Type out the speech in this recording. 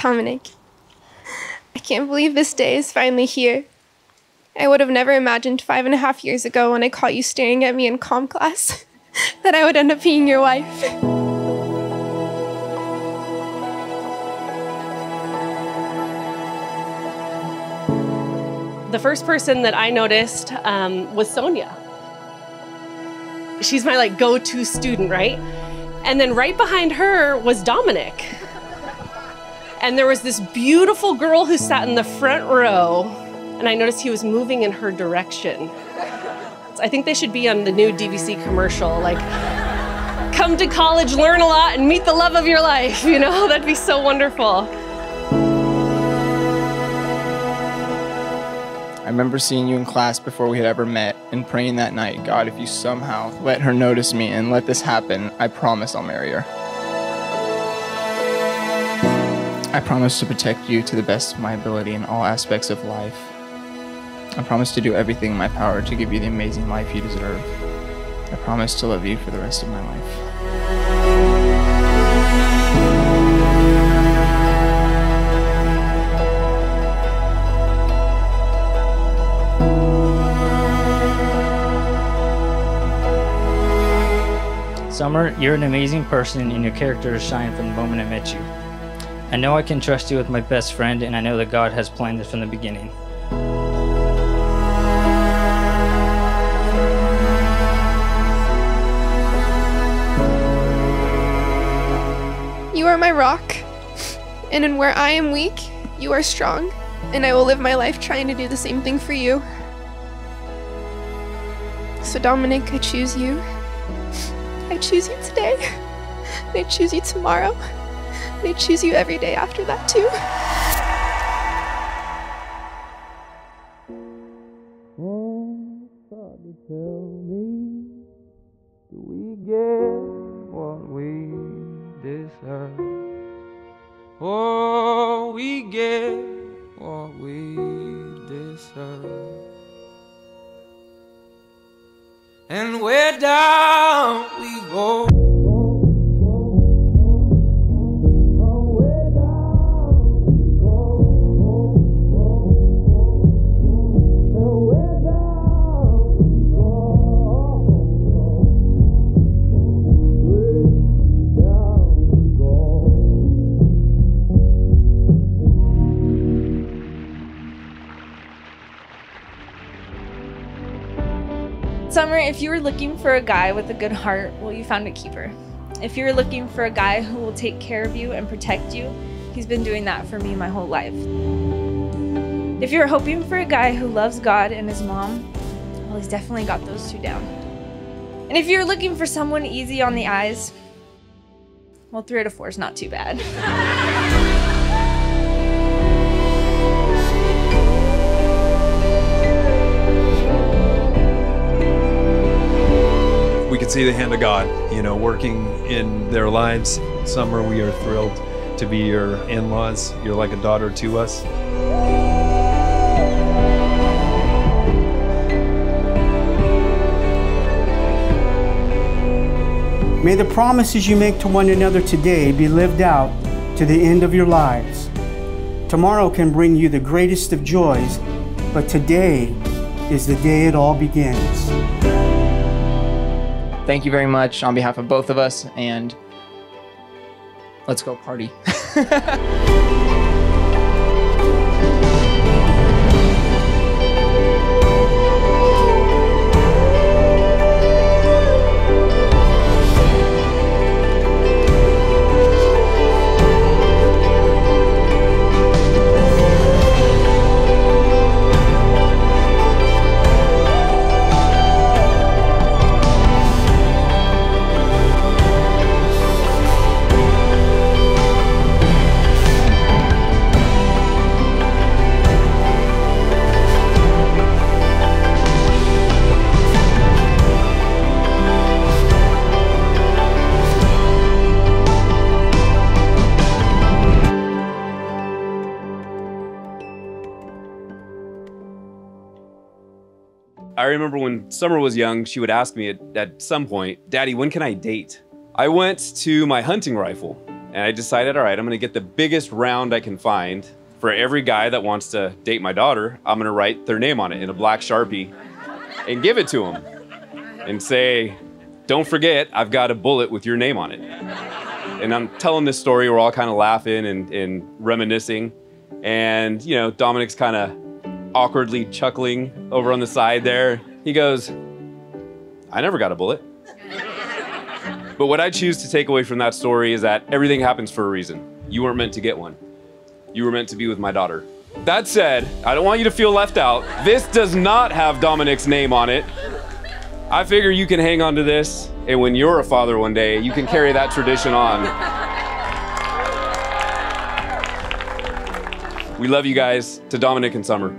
Dominic, I can't believe this day is finally here. I would have never imagined five and a half years ago when I caught you staring at me in comm class that I would end up being your wife. The first person that I noticed um, was Sonia. She's my like go-to student, right? And then right behind her was Dominic. And there was this beautiful girl who sat in the front row, and I noticed he was moving in her direction. I think they should be on the new DVC commercial, like, come to college, learn a lot, and meet the love of your life. You know, that'd be so wonderful. I remember seeing you in class before we had ever met and praying that night, God, if you somehow let her notice me and let this happen, I promise I'll marry her. I promise to protect you to the best of my ability in all aspects of life. I promise to do everything in my power to give you the amazing life you deserve. I promise to love you for the rest of my life. Summer, you're an amazing person and your character has shined from the moment I met you. I know I can trust you with my best friend, and I know that God has planned this from the beginning. You are my rock, and in where I am weak, you are strong, and I will live my life trying to do the same thing for you. So, Dominic, I choose you. I choose you today. And I choose you tomorrow. I choose you every day after that, too. Do we get what we deserve? Oh, we get what we deserve. And where down we Summer, if you were looking for a guy with a good heart, well, you found a keeper. If you're looking for a guy who will take care of you and protect you, he's been doing that for me my whole life. If you're hoping for a guy who loves God and his mom, well, he's definitely got those two down. And if you're looking for someone easy on the eyes, well, three out of four is not too bad. could see the hand of God, you know, working in their lives. Summer, we are thrilled to be your in laws. You're like a daughter to us. May the promises you make to one another today be lived out to the end of your lives. Tomorrow can bring you the greatest of joys, but today is the day it all begins. Thank you very much on behalf of both of us, and let's go party. remember when Summer was young, she would ask me at, at some point, Daddy, when can I date? I went to my hunting rifle And I decided, all right, I'm gonna get the biggest round I can find. For every guy that wants to date my daughter, I'm gonna write their name on it in a black Sharpie and give it to them and say, don't forget, I've got a bullet with your name on it. And I'm telling this story, we're all kind of laughing and, and reminiscing. And, you know, Dominic's kind of awkwardly chuckling over on the side there. He goes, I never got a bullet. But what I choose to take away from that story is that everything happens for a reason. You weren't meant to get one. You were meant to be with my daughter. That said, I don't want you to feel left out. This does not have Dominic's name on it. I figure you can hang on to this, and when you're a father one day, you can carry that tradition on. We love you guys. To Dominic and Summer.